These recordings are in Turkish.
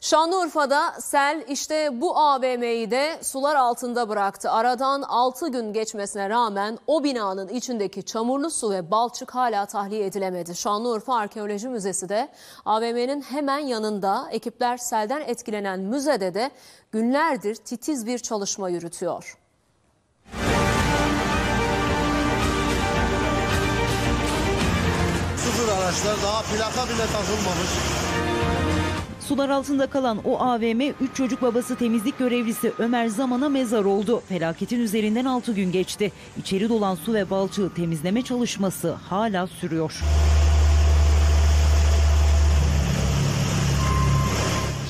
Şanlıurfa'da sel işte bu AVM'yi de sular altında bıraktı. Aradan 6 gün geçmesine rağmen o binanın içindeki çamurlu su ve balçık hala tahliye edilemedi. Şanlıurfa Arkeoloji Müzesi de AVM'nin hemen yanında ekipler selden etkilenen müzede de günlerdir titiz bir çalışma yürütüyor. Sıfır araçlar daha plaka bile takılmamış. Sular altında kalan o AVM 3 çocuk babası temizlik görevlisi Ömer Zaman'a mezar oldu. Felaketin üzerinden 6 gün geçti. İçeri dolan su ve balçığı temizleme çalışması hala sürüyor.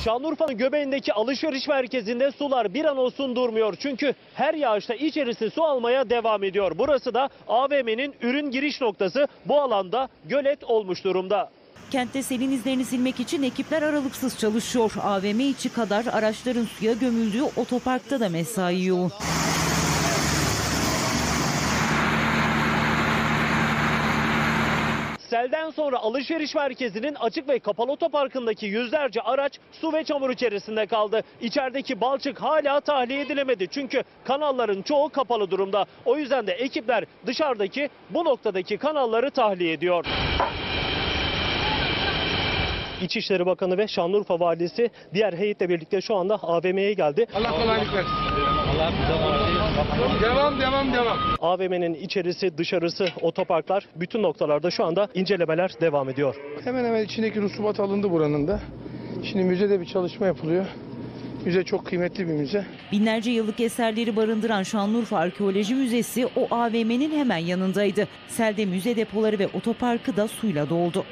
Şanlıurfa'nın göbeğindeki alışveriş merkezinde sular bir an olsun durmuyor. Çünkü her yağışta içerisi su almaya devam ediyor. Burası da AVM'nin ürün giriş noktası. Bu alanda gölet olmuş durumda. Kentte selin izlerini silmek için ekipler aralıksız çalışıyor. AVM içi kadar araçların suya gömüldüğü otoparkta da mesai yoğun. Selden sonra alışveriş merkezinin açık ve kapalı otoparkındaki yüzlerce araç su ve çamur içerisinde kaldı. İçerideki balçık hala tahliye edilemedi. Çünkü kanalların çoğu kapalı durumda. O yüzden de ekipler dışarıdaki bu noktadaki kanalları tahliye ediyor. İçişleri Bakanı ve Şanlıurfa Valisi diğer heyetle birlikte şu anda AVM'ye geldi. Allah kolaylık versin. Devam devam devam. AVM'nin içerisi, dışarısı, otoparklar bütün noktalarda şu anda incelemeler devam ediyor. Hemen hemen içindeki rusubat alındı buranın da. Şimdi müzede bir çalışma yapılıyor. Müze çok kıymetli bir müze. Binlerce yıllık eserleri barındıran Şanlıurfa Arkeoloji Müzesi o AVM'nin hemen yanındaydı. Selde müze depoları ve otoparkı da suyla doldu.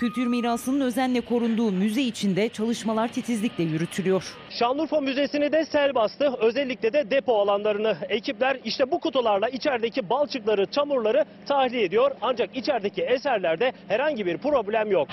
Kültür mirasının özenle korunduğu müze içinde çalışmalar titizlikle yürütülüyor. Şanlıurfa Müzesi'ni de sel bastı. Özellikle de depo alanlarını. Ekipler işte bu kutularla içerideki balçıkları, çamurları tahliye ediyor. Ancak içerideki eserlerde herhangi bir problem yok.